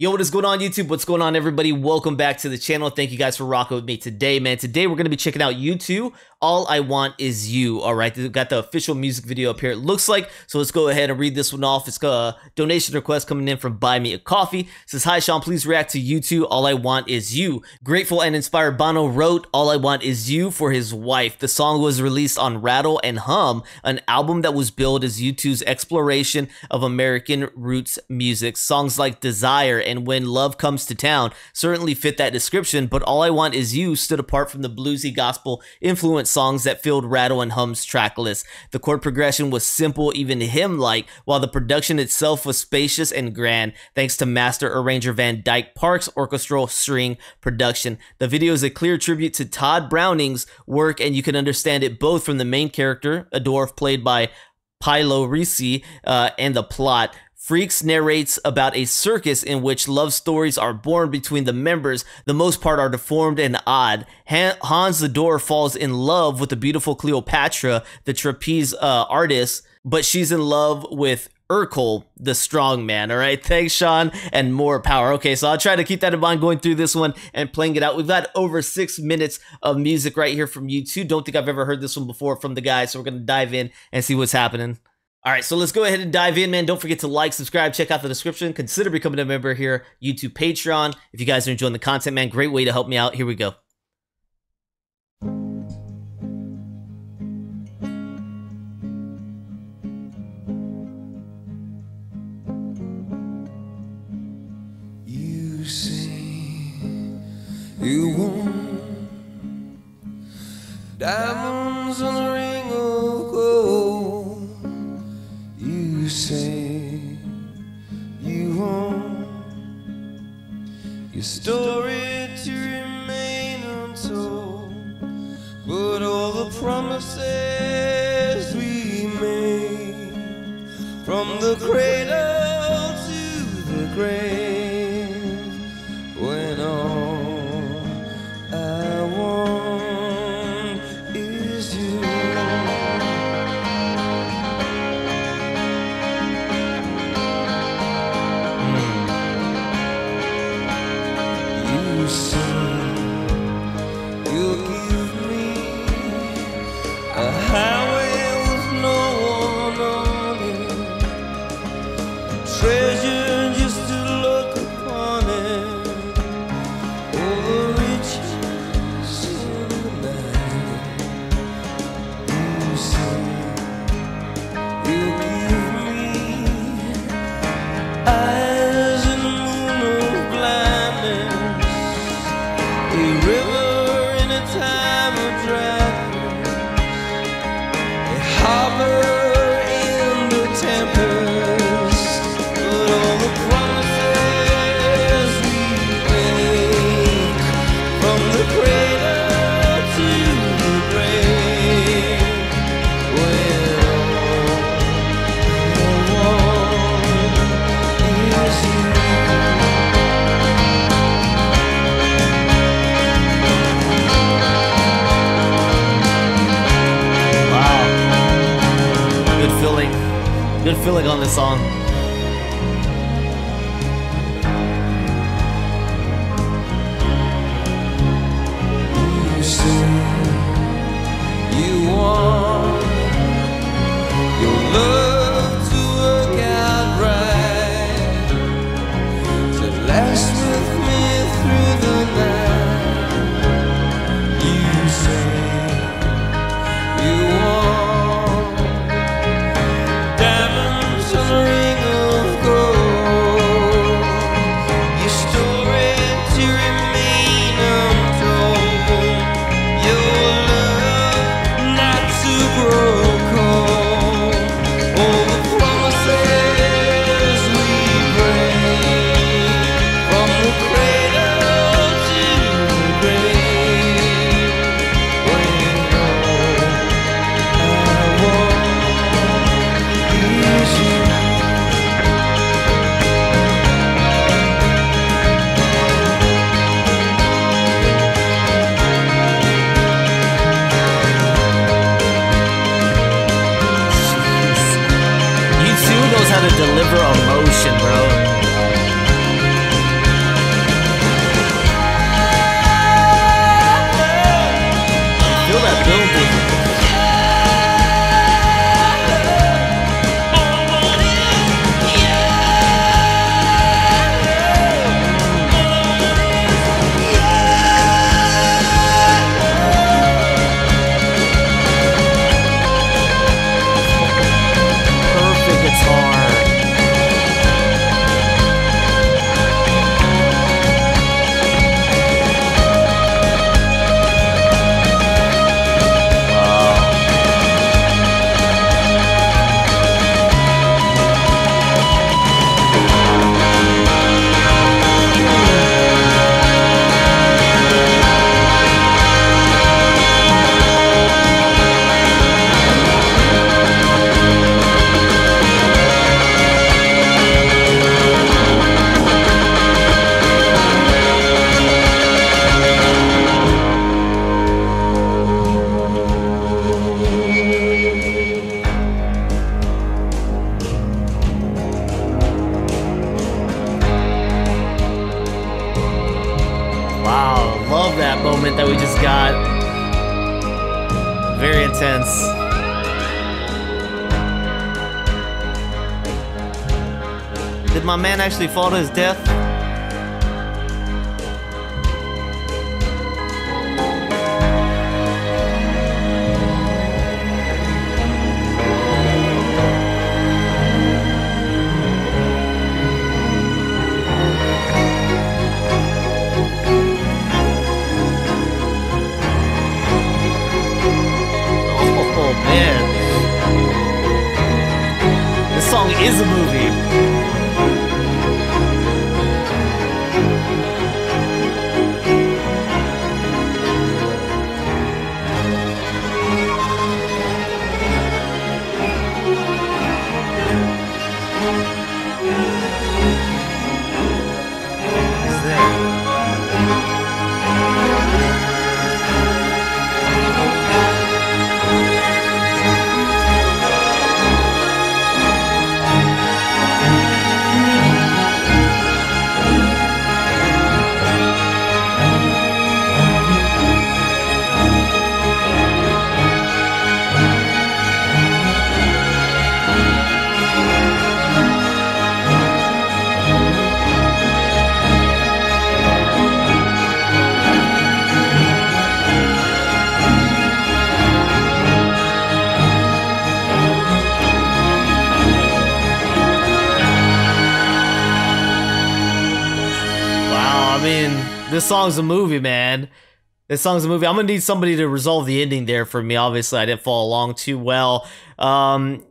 Yo, what is going on YouTube? What's going on everybody? Welcome back to the channel. Thank you guys for rocking with me today, man. Today we're going to be checking out U2 all I Want Is You. All right, they've got the official music video up here, it looks like. So let's go ahead and read this one off. It's a donation request coming in from Buy Me a Coffee. It says, Hi, Sean, please react to U2 All I Want Is You. Grateful and inspired Bono wrote All I Want Is You for his wife. The song was released on Rattle and Hum, an album that was billed as U2's exploration of American roots music. Songs like Desire and When Love Comes to Town certainly fit that description, but All I Want Is You stood apart from the bluesy gospel influenced songs that filled Rattle and Hum's track list. The chord progression was simple, even hymn-like, while the production itself was spacious and grand, thanks to master arranger Van Dyke Park's orchestral string production. The video is a clear tribute to Tod Browning's work, and you can understand it both from the main character, a dwarf played by Paolo Risi, uh, and the plot. Freaks narrates about a circus in which love stories are born between the members. The most part are deformed and odd. Hans the door falls in love with the beautiful Cleopatra, the trapeze uh, artist, but she's in love with Urkel, the strong man. All right. Thanks, Sean, and more power. Okay, so I'll try to keep that in mind going through this one and playing it out. We've got over six minutes of music right here from U2. Don't think I've ever heard this one before from the guys, so we're going to dive in and see what's happening. All right, so let's go ahead and dive in, man. Don't forget to like, subscribe, check out the description. Consider becoming a member here, YouTube Patreon. If you guys are enjoying the content, man, great way to help me out. Here we go. You say you want promises we made from the cradle Love that moment that we just got. Very intense. Did my man actually fall to his death? This song's a movie, man. This song's a movie. I'm gonna need somebody to resolve the ending there for me. Obviously, I didn't follow along too well. Um,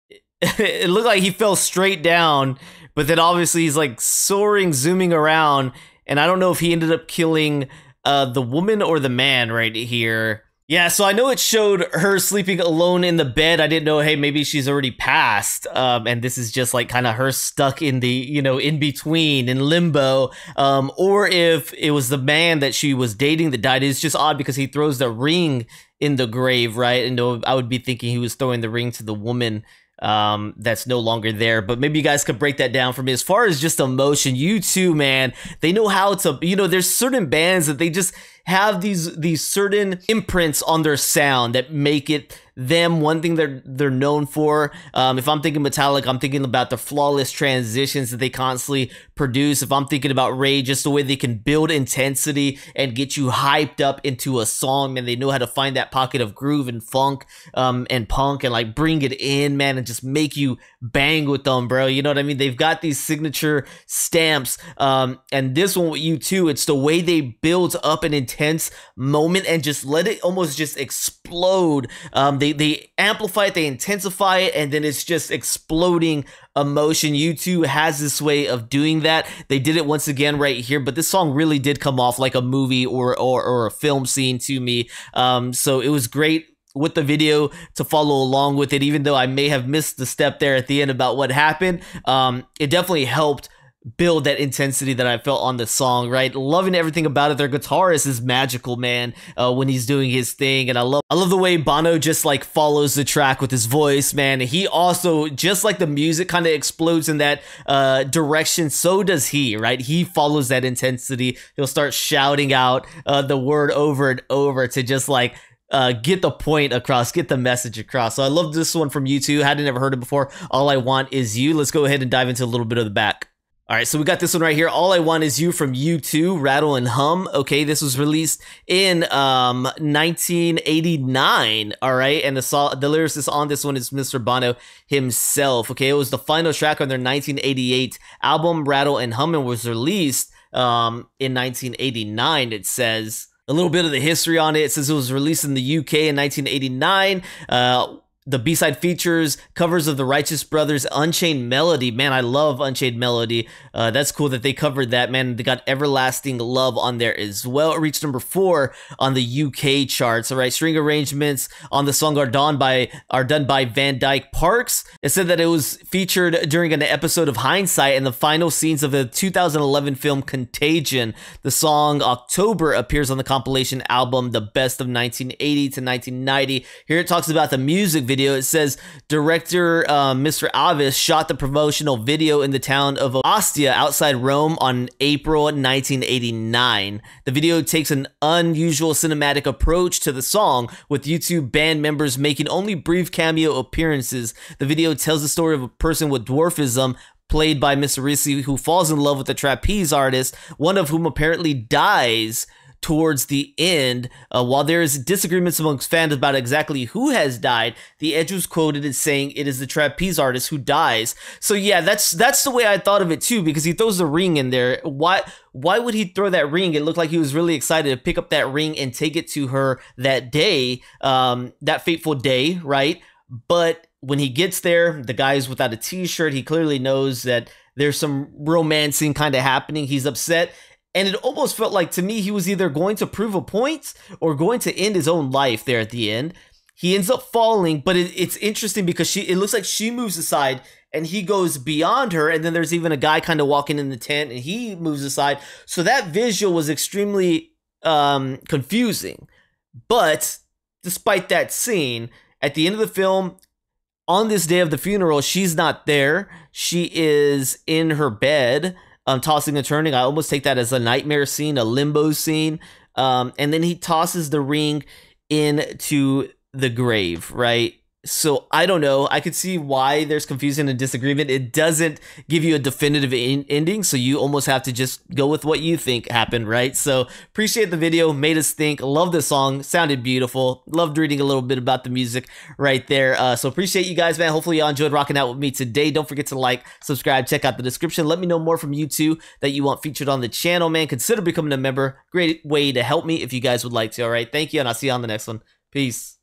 it looked like he fell straight down, but then obviously he's like soaring, zooming around, and I don't know if he ended up killing uh the woman or the man right here. Yeah, so I know it showed her sleeping alone in the bed. I didn't know, hey, maybe she's already passed. Um, and this is just like kind of her stuck in the, you know, in between, in limbo. Um, or if it was the man that she was dating that died. It's just odd because he throws the ring in the grave, right? And I would be thinking he was throwing the ring to the woman um that's no longer there but maybe you guys could break that down for me as far as just emotion U2 man they know how to you know there's certain bands that they just have these these certain imprints on their sound that make it them one thing they're they're known for. Um if i'm thinking Metallica i'm thinking about the flawless transitions that they constantly produce. If i'm thinking about rage just the way they can build intensity and get you hyped up into a song and they know how to find that pocket of groove and funk um and punk and like bring it in man and just make you bang with them bro. You know what i mean? They've got these signature stamps um and this one with U2 it's the way they build up an intense moment and just let it almost just explode. Um they they amplify it they intensify it and then it's just exploding emotion. U2 has this way of doing that. They did it once again right here but this song really did come off like a movie or or, or a film scene to me. Um so it was great with the video to follow along with it even though i may have missed the step there at the end about what happened. Um it definitely helped build that intensity that I felt on the song, right? Loving everything about it. Their guitarist is magical, man, uh, when he's doing his thing. And I love I love the way Bono just like follows the track with his voice, man. He also, just like the music kind of explodes in that uh, direction, so does he, right? He follows that intensity. He'll start shouting out uh, the word over and over to just like uh, get the point across, get the message across. So I love this one from U2. Hadn't ever heard it before. All I want is you. Let's go ahead and dive into a little bit of the back. All right, so we got this one right here. All I Want Is You from U2, Rattle and Hum. Okay, this was released in um 1989. All right, and the so- the lyricist on this one is Mr. Bono himself. Okay, it was the final track on their 1988 album Rattle and Hum and was released um in 1989. It says a little bit of the history on it. It says it was released in the UK in 1989. Uh, the B-side features covers of the Righteous Brothers Unchained Melody. Man, I love Unchained Melody. Uh, that's cool that they covered that. Man, they got Everlasting Love on there as well. It reached number four on the UK charts. All right, string arrangements on the song are done by are done by Van Dyke Parks. It said that it was featured during an episode of Hindsight and the final scenes of the 2011 film Contagion. The song October appears on the compilation album The Best of 1980 to 1990. Here it talks about the music video video. It says director um, Mr. Avis shot the promotional video in the town of Ostia outside Rome on April 1989. The video takes an unusual cinematic approach to the song, with U2 band members making only brief cameo appearances. The video tells the story of a person with dwarfism played by Mr. Ricci, who falls in love with a trapeze artist, one of whom apparently dies towards the end. Uh, while there is disagreements amongst fans about exactly who has died, the Edge was quoted as saying it is the trapeze artist who dies. So yeah, that's that's the way I thought of it too, because he throws the ring in there. Why why would he throw that ring? It looked like he was really excited to pick up that ring and take it to her that day, um, that fateful day, right? But when he gets there, the guy's without a t-shirt. He clearly knows that there's some romancing kind of happening. He's upset. And it almost felt like to me he was either going to prove a point or going to end his own life there at the end. He ends up falling, but it, it's interesting because she it looks like she moves aside and he goes beyond her and then there's even a guy kind of walking in the tent and he moves aside. So that visual was extremely um confusing. But despite that scene, at the end of the film, on this day of the funeral, she's not there. She is in her bed, um, tossing and turning. I almost take that as a nightmare scene, a limbo scene. Um, and then he tosses the ring into the grave, right? So I don't know. I could see why there's confusion and disagreement. It doesn't give you a definitive in- ending, so you almost have to just go with what you think happened, right? So appreciate the video, made us think. Love the song, sounded beautiful. Loved reading a little bit about the music right there. Uh, so appreciate you guys, man. Hopefully y'all enjoyed rocking out with me today. Don't forget to like, subscribe, check out the description. Let me know more from U2 that you want featured on the channel, man. Consider becoming a member. Great way to help me if you guys would like to. All right, thank you, and I'll see you on the next one. Peace.